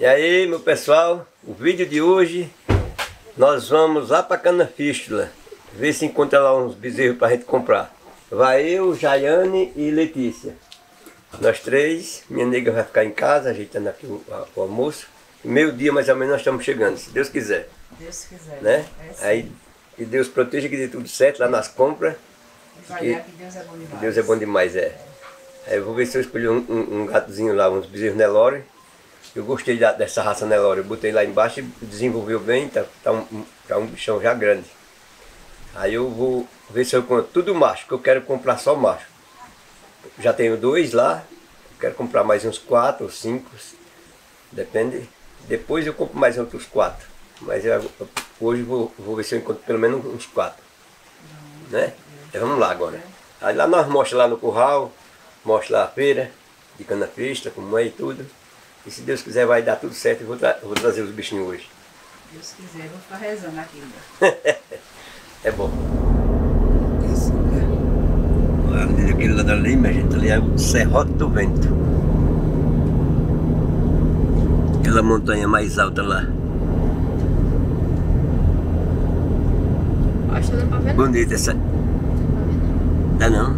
E aí, meu pessoal, o vídeo de hoje nós vamos lá para Cana Fístula, ver se encontra lá uns bezerros para a gente comprar. Vai eu, Jaiane e Letícia. Nós três, minha nega vai ficar em casa, ajeitando aqui o, a, o almoço. Meio dia mais ou menos nós estamos chegando, se Deus quiser. Deus quiser. Né? É aí que Deus proteja que dê tudo certo lá nas compras. Vai que- que Deus é bom demais. Deus é bom demais, é. Aí eu vou ver se eu escolhi um, um, um gatozinho lá, uns bezerros Nelore. Eu gostei da- dessa raça Nelore. Eu botei lá embaixo e desenvolveu bem, tá, tá, um, tá um bichão já grande. Aí eu vou ver se eu compro tudo macho, que eu quero comprar só macho. Já tenho dois lá, quero comprar mais uns quatro ou cinco, depende. Depois eu compro mais outros quatro. Mas eu- hoje vou, vou ver se eu encontro pelo menos uns quatro. Né? Então vamos lá agora. Aí lá nós mostramos lá no curral, mostra lá a feira de cana festa, como é e tudo. E se Deus quiser vai dar tudo certo, eu vou, tra- vou trazer os bichinhos hoje. Deus quiser, eu vou ficar rezando aqui ainda. É bom. Aquele lado ali, minha gente, ali é o Serrote do Vento. Aquela montanha mais alta lá. Acho que dá pra ver. Bonita essa. Dá não?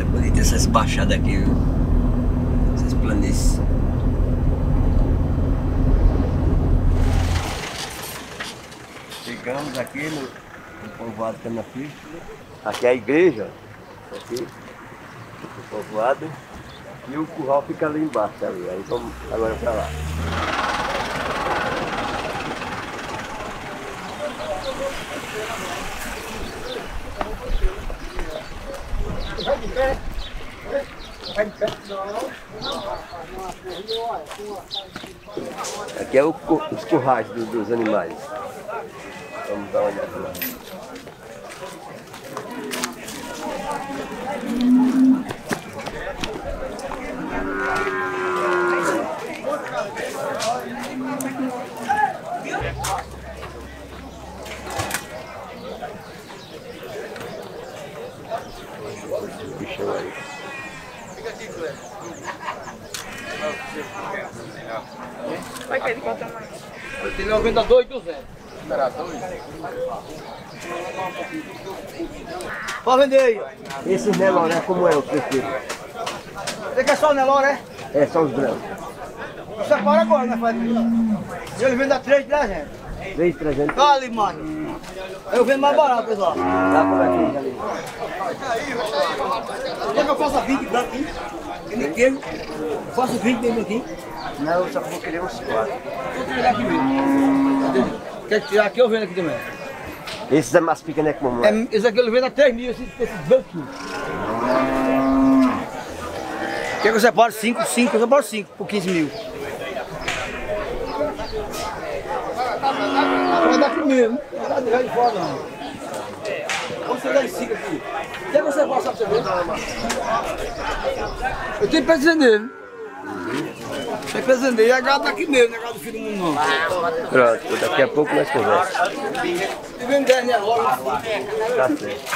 É bonita essas baixadas aqui, viu? Essas planícies. Chegamos aqui no, no povoado Canafí. Aqui é a igreja. Aqui. O povoado. E o curral fica ali embaixo ali. Aí vamos agora pra lá. Aqui é o os currais do- dos animais. Vamos dar uma olhada lá. Tem 92 e 200. Espera, dois. Pode vender aí. ó. Esses Neloré, como é o prefiro? Você quer só o Nelore, é? É, só os brancos. Separa agora, né, Fábio? Ele vende a 3 de 300. 3, 300. Dale, mano. Eu vendo mais barato, pessoal. Dá por aqui, ali. Quer que eu faça 20 branquinho? Ele quer. Faço 20 dele aqui. Não, só vou querer uns 4. Vou tirar aqui mesmo. Quer tirar aqui, eu vendo aqui também. Esses é mais pequeno é como é? É, esse aqui ele vende a 3 mil, esses, esses branquinhos. Quer que eu separe 5, 5, eu separo 5 por 15 mil. Vai dar mesmo, não vai deixar de fora não. Vamos chegar em 5 aqui. Quer que você faça pra você ver? Eu tenho presente dele. Tem presente dele, é gado daqui mesmo, não é gado do filho do mundo não. Pronto, daqui a pouco nós conversamos. E vende 10 né, logo. Tá certo.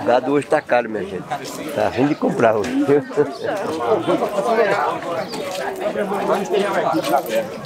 O gado hoje tá caro, minha gente. Tá ruim de comprar hoje.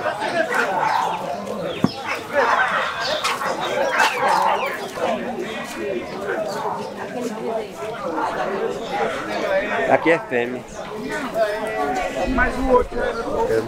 Aqui é fêmea. Mas o outro era outro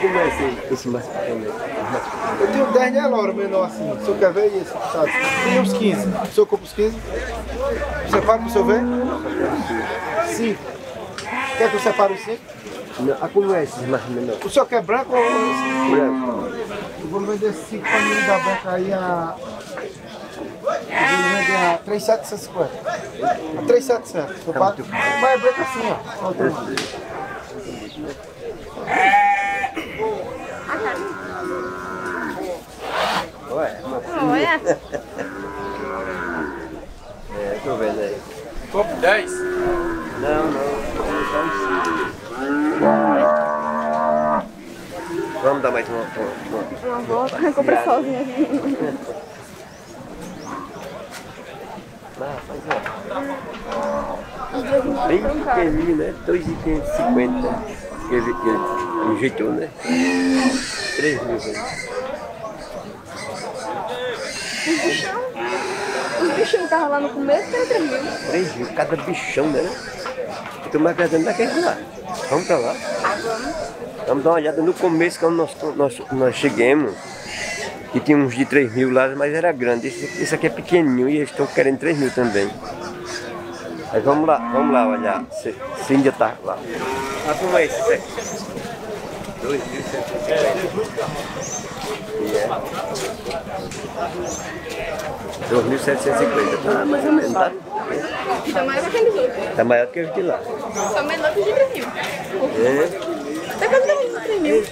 como é esse, mais pequeno? Eu tenho 10 Nelore menor assim. O senhor quer ver esse? Tá? Tem uns 15. O senhor compra os 15? Separa pro senhor ver? 5. Quer que eu separe os 5? Não, como é esse mais menor? O senhor quer branco ou? Branco. Eu vou vender 5 para mim da branca aí a. Eu vou vender a 3,750. A 3,700. Eu pago. Mas é branco assim, ó. Ó. Ué, Olha. é, tô vendo aí. Top 10. Não, não. Vamos dar mais uma. uma, uma. Uma volta, comprar sozinha aqui. Ah, faz ó. Bem pequenininho, né? 2,550. Que ele, que ele enjeitou, né? 3 mil. velho. Os bichão. Os bichão que estavam lá no começo era 3 mil. 3 mil, cada bichão, né? Tô mais agradando daquele lá. Vamos pra lá. Vamos dar uma olhada no começo, quando nós, nós, nós chegamos. Que tinha uns de 3 mil lá, mas era grande. Esse, aqui- esse aqui é pequenininho e eles estão querendo 3 mil também. Aí vamos lá, vamos lá olhar se, se ainda tá lá. Ah, como é esse? 2.750. E é. 2.750. Tá mais ou menos, tá? Tá maior que aqueles outros. Tá maior que os de lá. Só menor que os de 3 mil. É. Até quase também de 3 mil.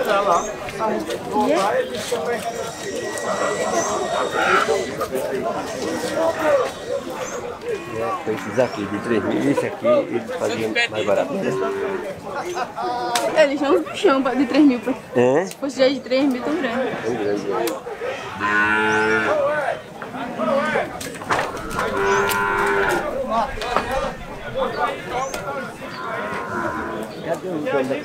É? É, esses aqui de 3 mil, esse aqui eles faziam mais barato. Né? Eles são uns bichão de 3 mil. É? Se fosse já de 3 mil, tão grande. Tão grande. né? Cadê o dono aqui?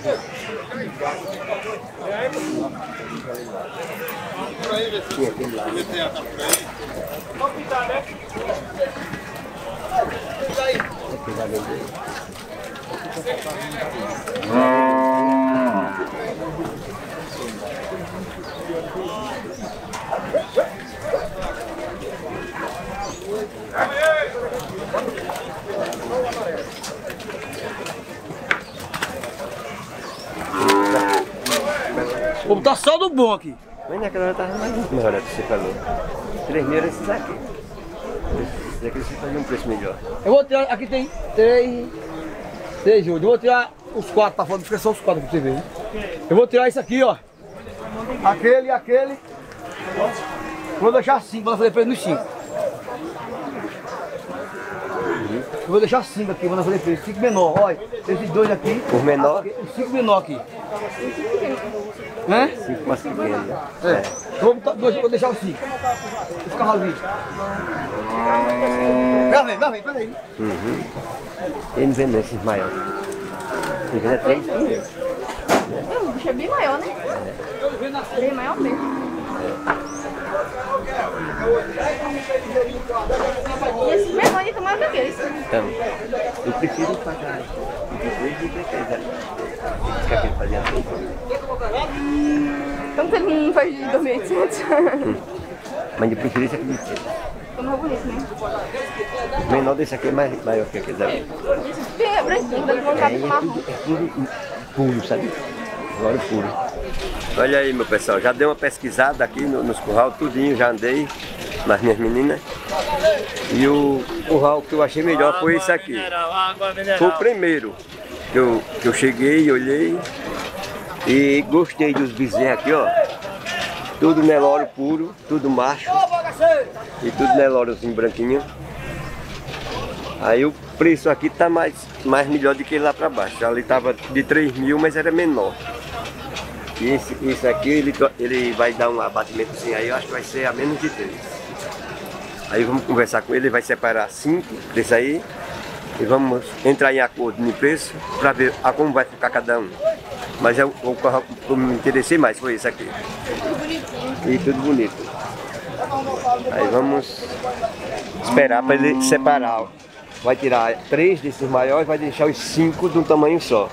Tinha aquele lá. Aqui vai vender. Vou só do bom aqui. Mas naquela hora tava mais melhor que você falou. 3 mil era esses aqui. Esses aqui você fazia um preço melhor. Eu vou tirar, aqui tem três, três Júlio. Eu vou tirar os quatro pra fora, porque são os quatro pra você ver. né? Eu vou tirar isso aqui, ó. Aquele e aquele. Vou deixar cinco, vou fazer preço nos cinco. Eu vou deixar cinco aqui, vou fazer preço. Cinco menor, olha. Esses dois aqui. Por menor? Os cinco menor aqui. Né? Cinco mais pequenos. né? É. Eu vou, botar dois, vou deixar os cinco. Os cavalinhos. Vem, vem, vem, peraí. Ele não vende esses maiores. Ele vende 3 mil. É, O bicho é bem maior, né? Bem maior mesmo. E esse aí tá maior que. Então, eu prefiro pagar depois de precisar. Diz que aquele fazia tudo. Então que ele não faz de 2.800. Mas eu prefiro esse aqui de 100. Ficou mais bonito, né? O menor desse aqui é mais, maior que aquele ali. Esse é branquinho, É, de é tomar puro, sabe? Agora puro. Olha aí, meu pessoal, já dei uma pesquisada aqui no- nos curral, tudinho, já andei nas minhas meninas. E o curral que eu achei melhor foi esse aqui. Foi o primeiro que eu, que eu cheguei, olhei e gostei dos bezerros aqui, ó. Tudo Nelore puro, tudo macho. E tudo Nelóreozinho branquinho. Aí o preço aqui tá mais, mais melhor do que lá para baixo. Ali tava de 3 mil, mas era menor. E esse, esse aqui ele, ele vai dar um abatimento assim, aí eu acho que vai ser a menos de 3. Aí vamos conversar com ele, ele vai separar 5 desse aí e vamos entrar em acordo no preço para ver a como vai ficar cada um. Mas é o, que eu me interessei mais foi esse aqui. E tudo bonito. Aí vamos esperar para ele separar vai tirar três desses maiores, vai deixar os cinco de um tamanho só.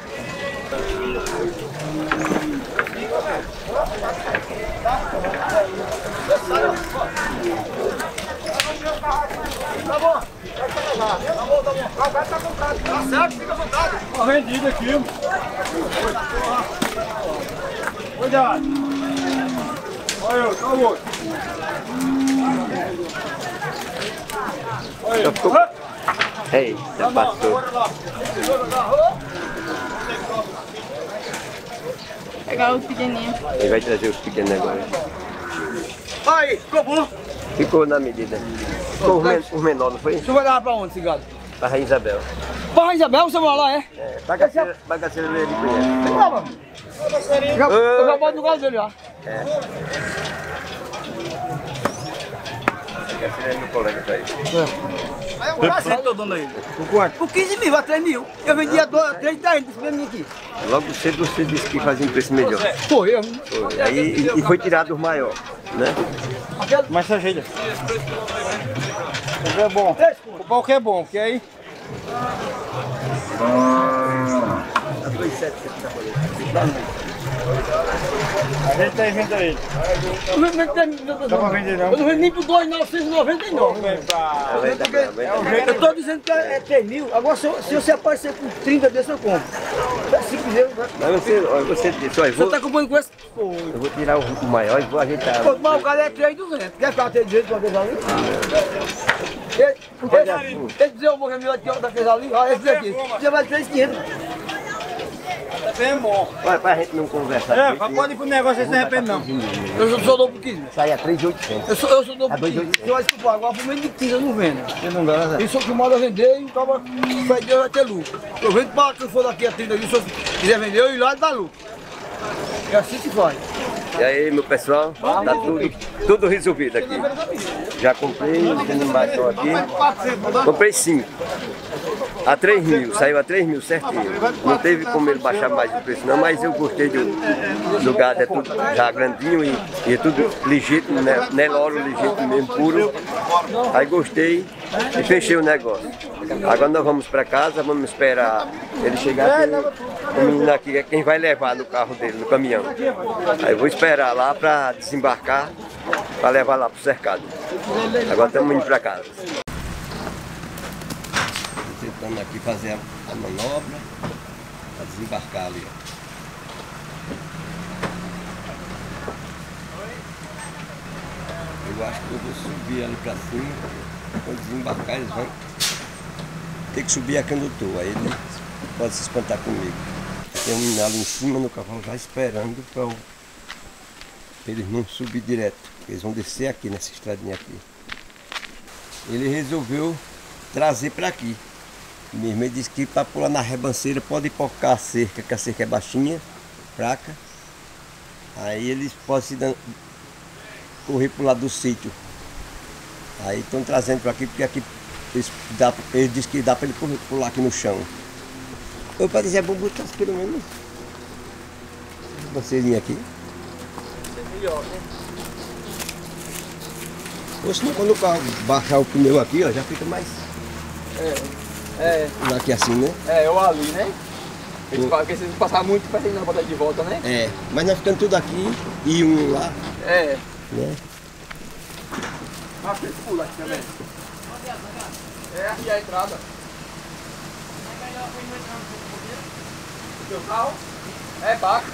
Tá certo, fica à vontade. Tá vendido aqui. Cuidado. Olha eu, tá o outro. Já ficou... Eita, passou. Pegar os pequenininhos. Ele vai trazer os pequenos agora. Aí, ficou bom. Ficou na medida. Ficou os, men os menores, não foi? Você vai levar pra onde, esse gado? Pra Rainha Isabel. Pra Isabel, você vai lá, é? É, bagaceira, bagaceira ele conhece. Não, mano. Eu já- eu já boto no galo dele já. Bagaceira é meu colega tá aí. Quanto tô dando aí? Por quanto? Por 15 mil, a 3 mil. Eu vendia 3 10 desse mesmo aqui. Logo cedo você disse que fazia um preço melhor. Foi, eu. Foi. Aí e- e foi tirado os maiores, né? Mas essa ajeita. O que é bom. O pau que é bom, porque aí. A gente tá inventando aí. Eu não vendo não. Eu não vendo nem por 2,999. Vai dar, vai dar. Eu tô dizendo que é 3 mil. Agora, se, eu- se você aparecer com 30 desses, eu compro. Se quiser, eu Mas você, olha, você disse, olha, eu Você tá comprando com esse? eu vou tirar o, o maior e vou ajeitar. Pô, mas o cara é 3,200. Quer ficar 3,200 uma vez ali? Ele- assim. esse dizer o meu aqui ó, daqueles ali, ó, esse aqui. Você vai 3,500. É bom. Olha, pra gente não conversar. É, mas pode ir pro negócio sem arrepender não. Eu só, só dou por 15. Sai a 3,800. Eu só, eu só dou A por dois, 15. oito. Se eu desculpar, agora por menos de 15 eu não vendo. Eu não ganho, Isso que manda vender e o cara vai ter lucro. Eu vendo para quem for daqui a 30 dias, se eu quiser vender, eu ir lá e dar lucro. É assim que faz. E aí, meu pessoal, tá tudo, tudo resolvido aqui. Já comprei, mais só aqui. Comprei cinco. A 3 mil, saiu a 3 mil certinho. Não teve como ele baixar mais o preço não, mas eu gostei do, do gado, é tudo já grandinho e, e é tudo legítimo, né? Neloro legítimo mesmo, puro. Aí gostei e fechei o negócio. Agora nós vamos para casa, vamos esperar ele chegar aqui. O menino aqui é quem vai levar no carro dele, no caminhão. Aí vou esperar lá para desembarcar, para levar lá para o cercado. Agora estamos indo para casa. Tentando aqui fazer a, a manobra para desembarcar ali. Eu acho que eu vou subir ali para cima. Quando desembarcar eles vão ter que subir eu estou. Aí ele pode se espantar comigo. Tem um menino em cima no cavalo já esperando para eles não subir direto. Eles vão descer aqui nessa estradinha aqui. Ele resolveu trazer para aqui. Mesmo ele disse que para pular na rebanceira pode pocar a cerca, que a cerca é baixinha, fraca. Aí eles podem se dan- correr para o lado do sítio. Aí estão trazendo para aqui, porque aqui eles, dá, eles dizem que dá para ele pular aqui no chão. Eu para dizer, é bom botar pelo menos banceirinha aqui. Ou senão quando o carro baixar o pneu aqui, ó, já fica mais. É, Aqui assim, né? é, eu ali, né? Eles falam que se passar muito, ter que botar de volta, né? É, mas nós ficamos tudo aqui e um lá, É. né? Ah, tem pula aqui também. É aqui a entrada. O seu carro? É baixo.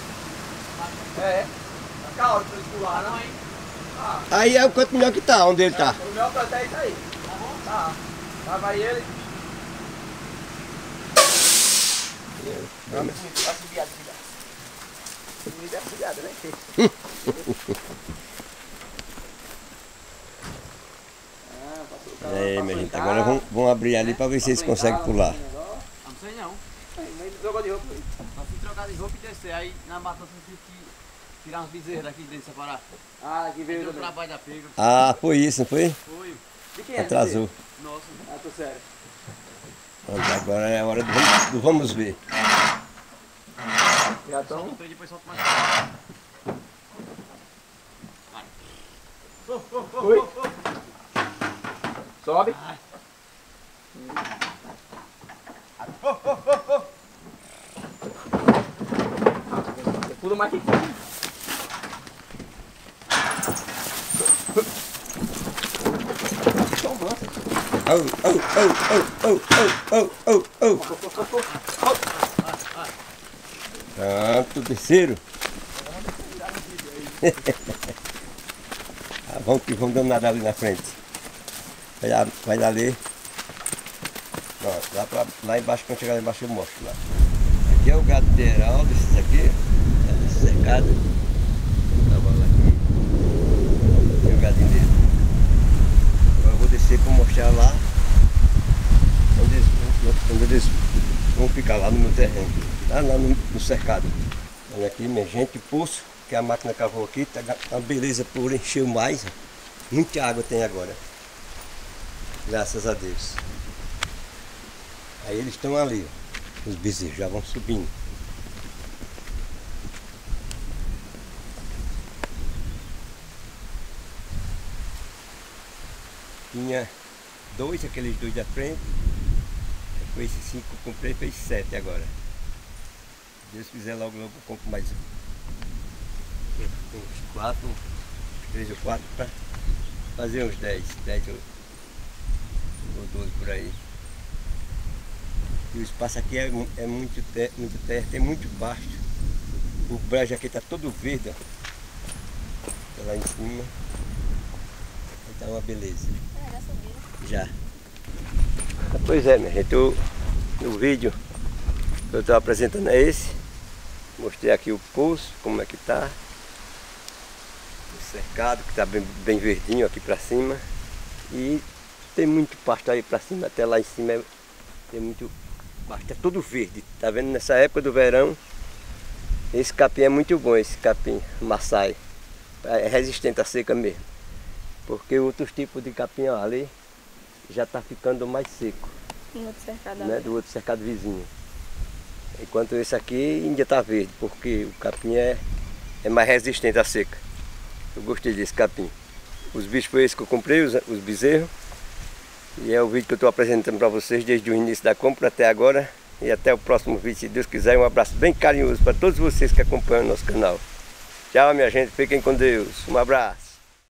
É. Tá a hora pra eles pular, né? Aí é o canto melhor que tá, onde ele tá. O meu plantão é isso aí. Tá. Lá vai ele. Vai subir aqui, né? É minha gente, agora vamos, vamos abrir ali para ver se eles conseguem pular. Não sei não. Mas jogou de roupa fui trocar de roupa e descer. Aí na matança tive que tirar uns bezerros daqui dentro, separar. Ah, que veio Deu também. trabalho da pega. Ah, foi isso, não foi? Foi. De quem é? Atrasou. Nossa. Ah, tô sério. Pronto, agora é a hora do vamos, do vamos ver. Já estão. Comprei depois solto mais. Sobe. Pula mais que Oh, oh, oh, oh, oh, oh, oh, oh, oh. Ah, vamos que vamos dando nada ali na frente. Vai, lá- vai ali. Pronto, lá, lá embaixo, quando chegar lá embaixo eu mostro lá. Aqui é o gado de Heraldo, esses aqui, desse cercado. Tava lá aqui. Aqui é o gadinho dele. Descer para mostrar lá onde eles, onde eles vão ficar lá no meu terreno. Lá, lá no, no cercado. Olha aqui, minha gente, poço, que a máquina cavou aqui, tá ga- uma beleza por encheu mais. ó. Muita água tem agora. Graças a Deus. Aí eles estão ali, os bezerros já vão subindo. Tinha dois, aqueles dois da frente. Foi esses cinco comprei, fez sete agora. Se Deus quiser logo logo eu compro mais uns quatro, três ou quatro para fazer uns dez, dez ou, doze por aí. E o espaço aqui é, é muito, te, muito terra, tem muito baixo. O brejo aqui está todo verde, ó. Tá lá em cima. Tá uma beleza. Já. Pois é, minha gente, o, vídeo que eu estou apresentando é esse. Mostrei aqui o poço, como é que tá. O cercado, que está bem, bem verdinho aqui para cima. E tem muito pasto aí para cima, até lá em cima é- tem muito pasto. É todo verde. Tá vendo? Nessa época do verão, esse capim é muito bom, esse capim maçai. É resistente à seca mesmo. Porque outros tipos de capim ó, ali já está ficando mais seco, No outro cercado. né? Do outro cercado vizinho. Enquanto esse aqui ainda está verde, porque o capim é, é mais resistente à seca. Eu gostei desse capim. Os bichos foi esse que eu comprei, os, os bezerros. E é o vídeo que eu estou apresentando para vocês desde o início da compra até agora. E até o próximo vídeo, se Deus quiser. Um abraço bem carinhoso para todos vocês que acompanham o nosso canal. Tchau, minha gente. Fiquem com Deus. Um abraço.